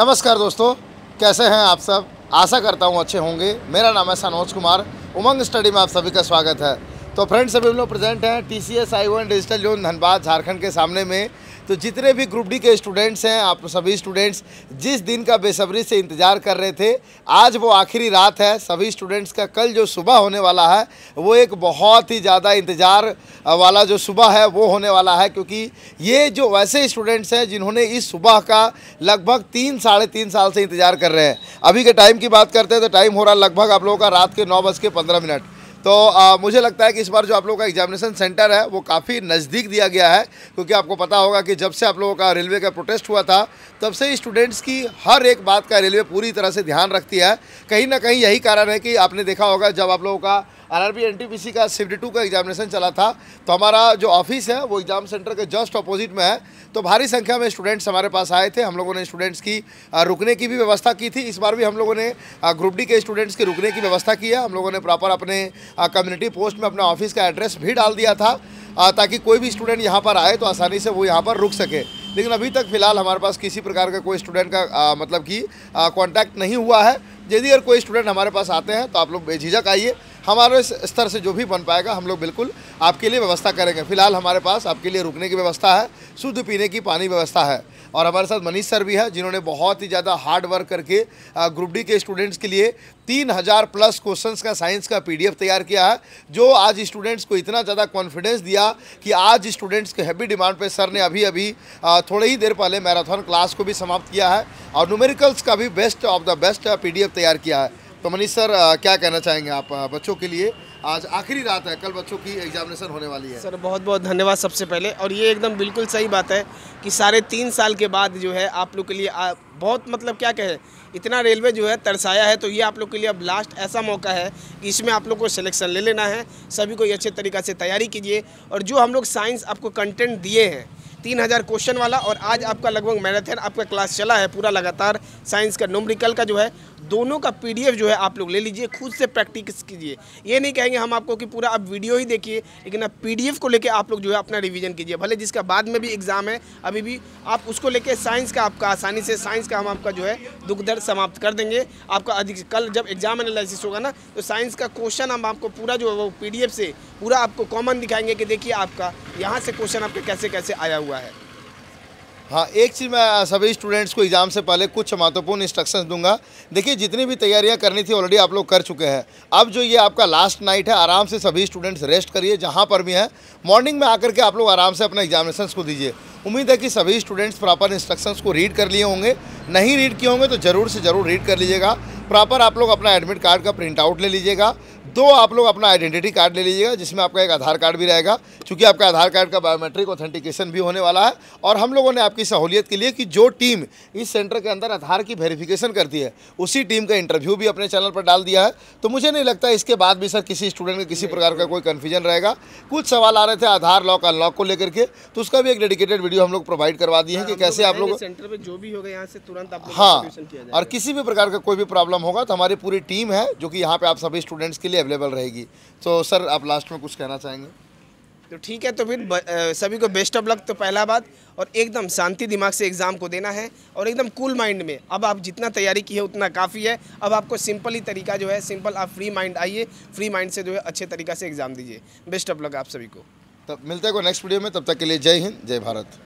नमस्कार दोस्तों, कैसे हैं आप सब? आशा करता हूँ अच्छे होंगे। मेरा नाम है सनोज कुमार, उमंग स्टडी में आप सभी का स्वागत है। तो फ्रेंड्स सभी हम लोग प्रेजेंट हैं T C S I one digital zone Dhanbad Jharkhand के सामने में। तो जितने भी ग्रुप डी के स्टूडेंट्स हैं, आप सभी स्टूडेंट्स जिस दिन का बेसब्री से इंतज़ार कर रहे थे, आज वो आखिरी रात है, सभी स्टूडेंट्स का कल जो सुबह होने वाला है, वो एक बहुत ही ज़्यादा इंतज़ार वाला जो सुबह है, वो होने वाला है, क्योंकि ये जो वैसे स्टूडेंट्स हैं, जिन्होंने इस सुबह का लगभग तीन, साढ़े तीन साल से इंतज़ार कर रहे हैं। अभी के टाइम की बात करते हैं तो टाइम हो रहा लगभग आप लोगों का रात के नौ बज के पंद्रह मिनट। तो आ, मुझे लगता है कि इस बार जो आप लोगों का एग्जामिनेशन सेंटर है वो काफ़ी नज़दीक दिया गया है क्योंकि आपको पता होगा कि जब से आप लोगों का रेलवे का प्रोटेस्ट हुआ था तब से स्टूडेंट्स की हर एक बात का रेलवे पूरी तरह से ध्यान रखती है। कहीं ना कहीं यही कारण है कि आपने देखा होगा जब आप लोगों का आर आर बी का शिफ्ट टू का एग्जामिनेशन चला था। तो हमारा जो ऑफ़िस है वो एग्ज़ाम सेंटर के जस्ट अपोजिट में है। तो भारी संख्या में स्टूडेंट्स हमारे पास आए थे। हम लोगों ने स्टूडेंट्स की रुकने की भी व्यवस्था की थी। इस बार भी हम लोगों ने ग्रुप डी के स्टूडेंट्स के रुकने की व्यवस्था की है। हम लोगों ने प्रॉपर अपने कम्युनिटी पोस्ट में अपना ऑफ़िस का एड्रेस भी डाल दिया था ताकि कोई भी स्टूडेंट यहाँ पर आए तो आसानी से वो यहाँ पर रुक सके। लेकिन अभी तक फ़िलहाल हमारे पास किसी प्रकार का कोई स्टूडेंट का आ, मतलब कि कांटेक्ट नहीं हुआ है। यदि अगर कोई स्टूडेंट हमारे पास आते हैं तो आप लोग बेझिझक आइए। हमारे स्तर से जो भी बन पाएगा, हम लोग बिल्कुल आपके लिए व्यवस्था करेंगे। फ़िलहाल हमारे पास आपके लिए रुकने की व्यवस्था है, शुद्ध पीने की पानी व्यवस्था है। और हमारे साथ मनीष सर भी है, जिन्होंने बहुत ही ज़्यादा हार्ड वर्क करके ग्रुप डी के स्टूडेंट्स के लिए तीन हज़ार प्लस क्वेश्चंस का साइंस का पीडीएफ तैयार किया है, जो आज स्टूडेंट्स को इतना ज़्यादा कॉन्फिडेंस दिया कि आज स्टूडेंट्स के हैवी डिमांड पे सर ने अभी अभी थोड़े ही देर पहले मैराथन क्लास को भी समाप्त किया है और न्यूमेरिकल्स का भी best of the best P तैयार किया है। तो मनीष सर क्या कहना चाहेंगे आप बच्चों के लिए? आज आखिरी रात है कल बच्चों की एग्जामिनेशन होने वाली है। सर बहुत बहुत धन्यवाद सबसे पहले। और ये एकदम बिल्कुल सही बात है कि साढ़े तीन साल के बाद जो है आप लोग के लिए आ, बहुत मतलब क्या कहे इतना रेलवे जो है तरसाया है तो ये आप लोग के लिए अब लास्ट ऐसा मौका है कि इसमें आप लोग को सिलेक्शन ले लेना है। सभी को अच्छे तरीक़ा से तैयारी कीजिए। और जो हम लोग साइंस आपको कंटेंट दिए हैं तीन हज़ार क्वेश्चन वाला और आज आपका लगभग मैराथन आपका क्लास चला है पूरा लगातार साइंस का नोमरिकल का जो है दोनों का पीडीएफ जो है आप लोग ले लीजिए, खुद से प्रैक्टिस कीजिए। ये नहीं कहेंगे हम आपको कि पूरा आप वीडियो ही देखिए, लेकिन आप पीडीएफ को लेके आप लोग जो है अपना रिवीजन कीजिए। भले जिसका बाद में भी एग्ज़ाम है, अभी भी आप उसको लेके साइंस का आपका आसानी से, साइंस का हम आपका जो है दुख दर्द समाप्त कर देंगे। आपका अधिक कल जब एग्ज़ाम एनालिसिस होगा ना तो साइंस का क्वेश्चन हम आपको पूरा जो है वो पीडीएफ से पूरा आपको कॉमन दिखाएँगे कि देखिए आपका यहाँ से क्वेश्चन आपके कैसे कैसे आया हुआ है। हाँ एक चीज़ मैं सभी स्टूडेंट्स को एग्ज़ाम से पहले कुछ महत्वपूर्ण इंस्ट्रक्शंस दूँगा। देखिए, जितनी भी तैयारियाँ करनी थी ऑलरेडी आप लोग कर चुके हैं। अब जो ये आपका लास्ट नाइट है, आराम से सभी स्टूडेंट्स रेस्ट करिए, जहाँ पर भी हैं। मॉर्निंग में आकर के आप लोग आराम से अपना एग्जामिनेशन को दीजिए। उम्मीद है कि सभी स्टूडेंट्स प्रॉपर इंस्ट्रक्शंस को रीड कर लिए होंगे। नहीं रीड किए होंगे तो ज़रूर से ज़रूर रीड कर लीजिएगा। प्रॉपर आप लोग अपना एडमिट कार्ड का प्रिंट आउट ले लीजिएगा। दो आप लोग अपना आइडेंटिटी कार्ड ले लीजिएगा जिसमें आपका एक आधार कार्ड भी रहेगा क्योंकि आपका आधार कार्ड का बायोमेट्रिक ऑथेंटिकेशन भी होने वाला है। और हम लोगों ने आपकी सहूलियत के लिए कि जो टीम इस सेंटर के अंदर आधार की वेरिफिकेशन करती है उसी टीम का इंटरव्यू भी अपने चैनल पर डाल दिया है। तो मुझे नहीं लगता इसके बाद भी सर किसी स्टूडेंट का किसी प्रकार का कोई कन्फ्यूज़न रहेगा। कुछ सवाल आ रहे थे आधार लॉक अनलॉक को लेकर के तो उसका भी एक डेडिकेटेड वीडियो हम लोग प्रोवाइड करवा दिए हैं कि कैसे आप लोग सेंटर पे जो भी होगा यहाँ से तुरंत आप हाँ और किसी भी प्रकार का कोई भी प्रॉब्लम होगा तो हमारी पूरी टीम है जो कि यहाँ पे आप सभी स्टूडेंट्स के लिए अवेलेबल रहेगी। तो सर आप लास्ट में कुछ कहना चाहेंगे? तो ठीक है तो फिर सभी को बेस्ट ऑफ़ लक तो पहला बात और एकदम शांति दिमाग से एग्ज़ाम को देना है और एकदम कूल माइंड में। अब आप जितना तैयारी की है उतना काफ़ी है। अब आपको सिंपल ही तरीका जो है सिंपल आप फ्री माइंड आइए फ्री माइंड से जो है अच्छे तरीका से एग्ज़ाम दीजिए। बेस्ट ऑफ़ लक आप सभी को। तब मिलते हैं को नेक्स्ट वीडियो में तब तक के लिए जय हिंद जय भारत।